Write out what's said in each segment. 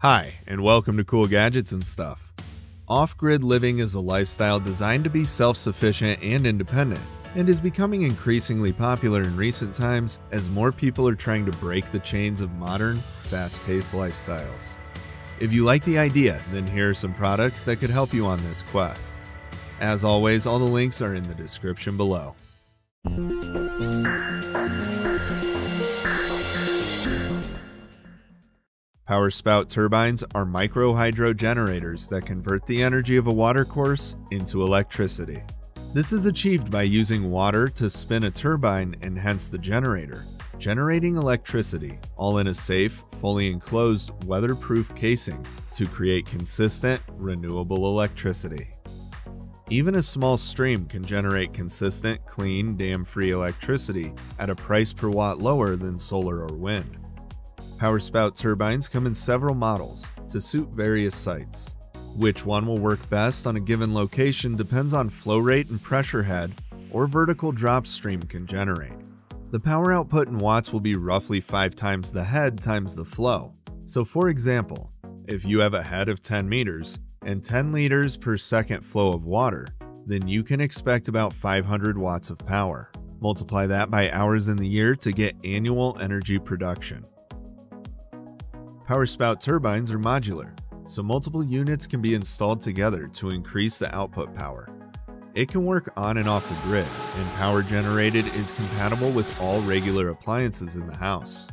Hi, and welcome to Cool Gadgets and Stuff. Off grid living is a lifestyle designed to be self sufficient and independent, and is becoming increasingly popular in recent times as more people are trying to break the chains of modern, fast paced lifestyles. If you like the idea, then here are some products that could help you on this quest. As always, all the links are in the description below. PowerSpout turbines are micro hydro generators that convert the energy of a watercourse into electricity. This is achieved by using water to spin a turbine and hence the generator, generating electricity, all in a safe, fully enclosed, weatherproof casing to create consistent, renewable electricity. Even a small stream can generate consistent, clean, dam free electricity at a price per watt lower than solar or wind. PowerSpout turbines come in several models to suit various sites. Which one will work best on a given location depends on flow rate and pressure head or vertical drop stream can generate. The power output in watts will be roughly 5 times the head times the flow. So for example, if you have a head of 10 meters and 10 liters per second flow of water, then you can expect about 500 watts of power. Multiply that by hours in the year to get annual energy production. PowerSpout turbines are modular, so multiple units can be installed together to increase the output power. It can work on and off the grid, and power generated is compatible with all regular appliances in the house.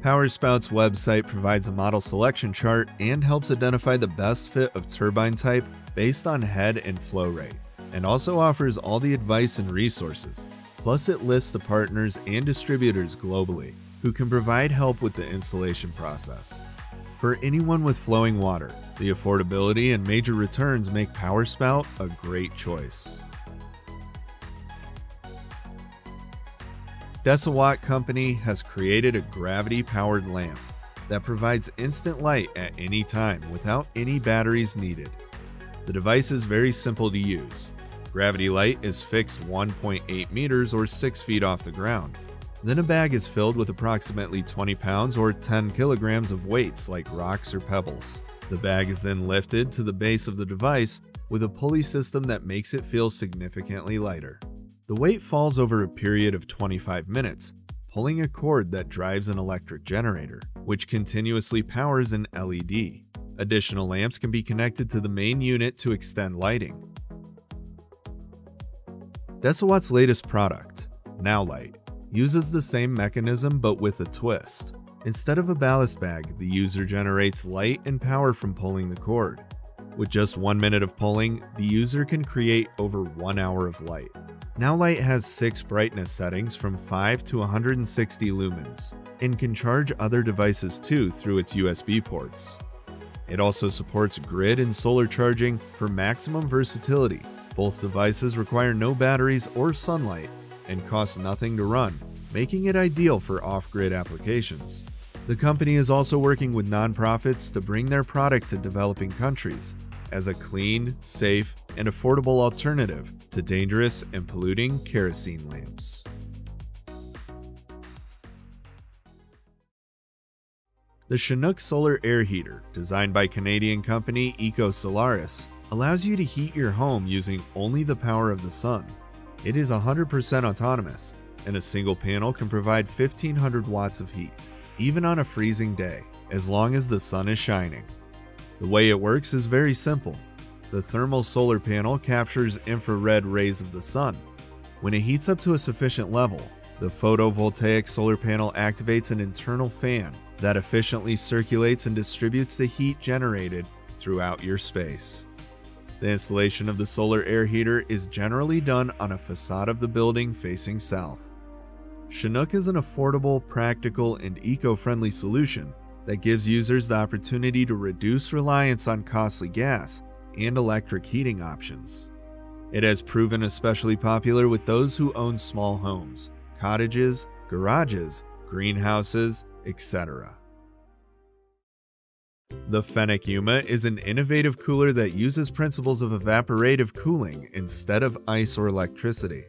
PowerSpout's website provides a model selection chart and helps identify the best fit of turbine type based on head and flow rate, and also offers all the advice and resources. Plus, it lists the partners and distributors globally who can provide help with the installation process. For anyone with flowing water, the affordability and major returns make PowerSpout a great choice. Deciwatt Company has created a gravity powered lamp that provides instant light at any time without any batteries needed. The device is very simple to use. GravityLight is fixed 1.8 meters or 6 feet off the ground then a bag is filled with approximately 20 pounds or 10 kilograms of weights like rocks or pebbles. The bag is then lifted to the base of the device with a pulley system that makes it feel significantly lighter. The weight falls over a period of 25 minutes, pulling a cord that drives an electric generator, which continuously powers an LED. Additional lamps can be connected to the main unit to extend lighting. Deciwatt's latest product, NowLight, uses the same mechanism but with a twist. Instead of a ballast bag, the user generates light and power from pulling the cord. With just one minute of pulling, the user can create over one hour of light. NowLight has six brightness settings from 5 to 160 lumens and can charge other devices too through its USB ports. It also supports grid and solar charging for maximum versatility. Both devices require no batteries or sunlight and cost nothing to run, making it ideal for off grid applications. The company is also working with nonprofits to bring their product to developing countries as a clean, safe, and affordable alternative to dangerous and polluting kerosene lamps. The Chinook Solar Air Heater, designed by Canadian company Eco Solaris, allows you to heat your home using only the power of the sun. It is 100% autonomous, and a single panel can provide 1500 watts of heat, even on a freezing day, as long as the sun is shining. The way it works is very simple. The thermal solar panel captures infrared rays of the sun. When it heats up to a sufficient level, the photovoltaic solar panel activates an internal fan that efficiently circulates and distributes the heat generated throughout your space. The installation of the solar air heater is generally done on a facade of the building facing south. Chinook is an affordable, practical, and eco friendly solution that gives users the opportunity to reduce reliance on costly gas and electric heating options. It has proven especially popular with those who own small homes, cottages, garages, greenhouses, etc. The Fenik Yuma is an innovative cooler that uses principles of evaporative cooling instead of ice or electricity.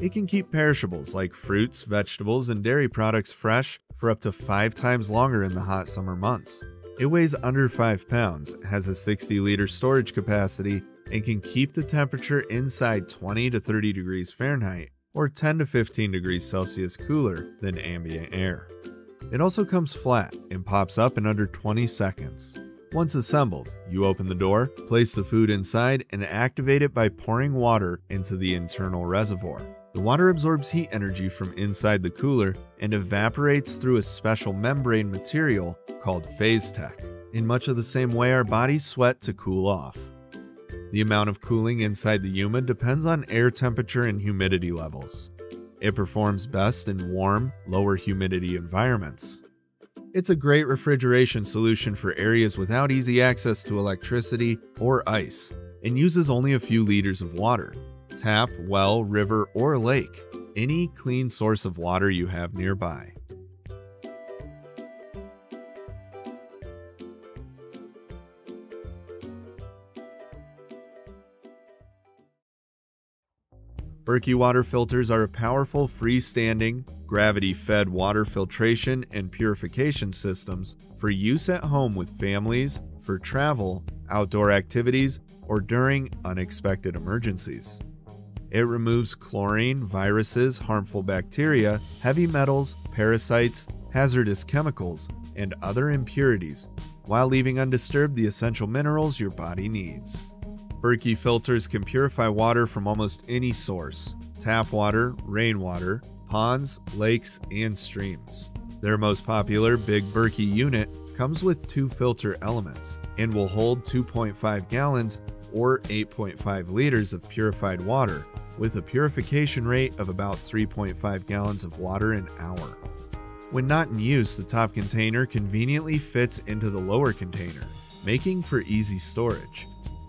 It can keep perishables like fruits, vegetables, and dairy products fresh for up to five times longer in the hot summer months. It weighs under 5 pounds, has a 60 liter storage capacity, and can keep the temperature inside 20 to 30 degrees Fahrenheit or 10 to 15 degrees Celsius cooler than ambient air. It also comes flat and pops up in under 20 seconds. Once assembled, you open the door, place the food inside, and activate it by pouring water into the internal reservoir. The water absorbs heat energy from inside the cooler and evaporates through a special membrane material called PhaseTech, in much of the same way our bodies sweat to cool off. The amount of cooling inside the Yuma depends on air temperature and humidity levels. It performs best in warm, lower humidity environments. It's a great refrigeration solution for areas without easy access to electricity or ice, and uses only a few liters of water. Tap, well, river, or lake, any clean source of water you have nearby. Berkey water filters are powerful freestanding, gravity fed water filtration and purification systems for use at home with families, for travel, outdoor activities, or during unexpected emergencies. It removes chlorine, viruses, harmful bacteria, heavy metals, parasites, hazardous chemicals, and other impurities, while leaving undisturbed the essential minerals your body needs. Berkey filters can purify water from almost any source tap water, rainwater, ponds, lakes, and streams. Their most popular Big Berkey unit comes with two filter elements and will hold 2.5 gallons or 8.5 liters of purified water with a purification rate of about 3.5 gallons of water an hour. When not in use, the top container conveniently fits into the lower container, making for easy storage.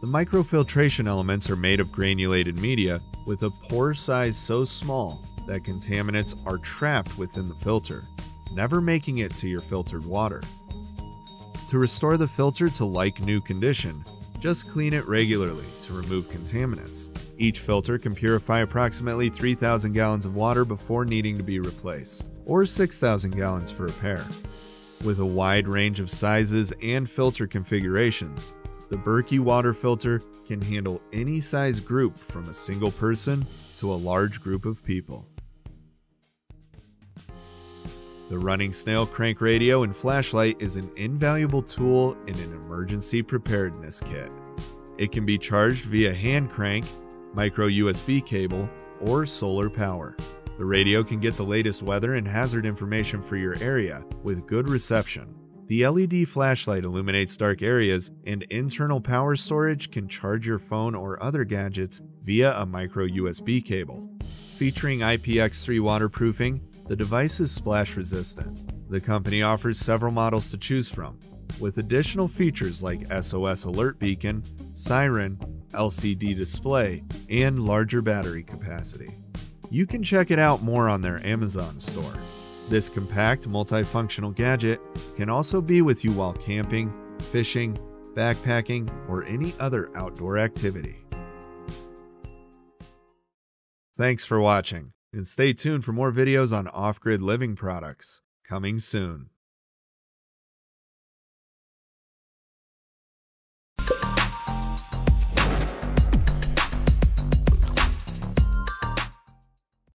The microfiltration elements are made of granulated media with a pore size so small that contaminants are trapped within the filter, never making it to your filtered water. To restore the filter to like new condition, just clean it regularly to remove contaminants. Each filter can purify approximately 3,000 gallons of water before needing to be replaced, or 6,000 gallons for repair. With a wide range of sizes and filter configurations, the Berkey water filter can handle any size group from a single person to a large group of people. The RunningSnail crank radio and flashlight is an invaluable tool in an emergency preparedness kit. It can be charged via hand crank, micro USB cable, or solar power. The radio can get the latest weather and hazard information for your area with good reception. The LED flashlight illuminates dark areas, and internal power storage can charge your phone or other gadgets via a micro USB cable. Featuring IPX3 waterproofing, the device is splash resistant. The company offers several models to choose from, with additional features like SOS alert beacon, siren, LCD display, and larger battery capacity. You can check it out more on their Amazon store. This compact, multifunctional gadget can also be with you while camping, fishing, backpacking, or any other outdoor activity. Thanks for watching, and stay tuned for more videos on off grid living products coming soon.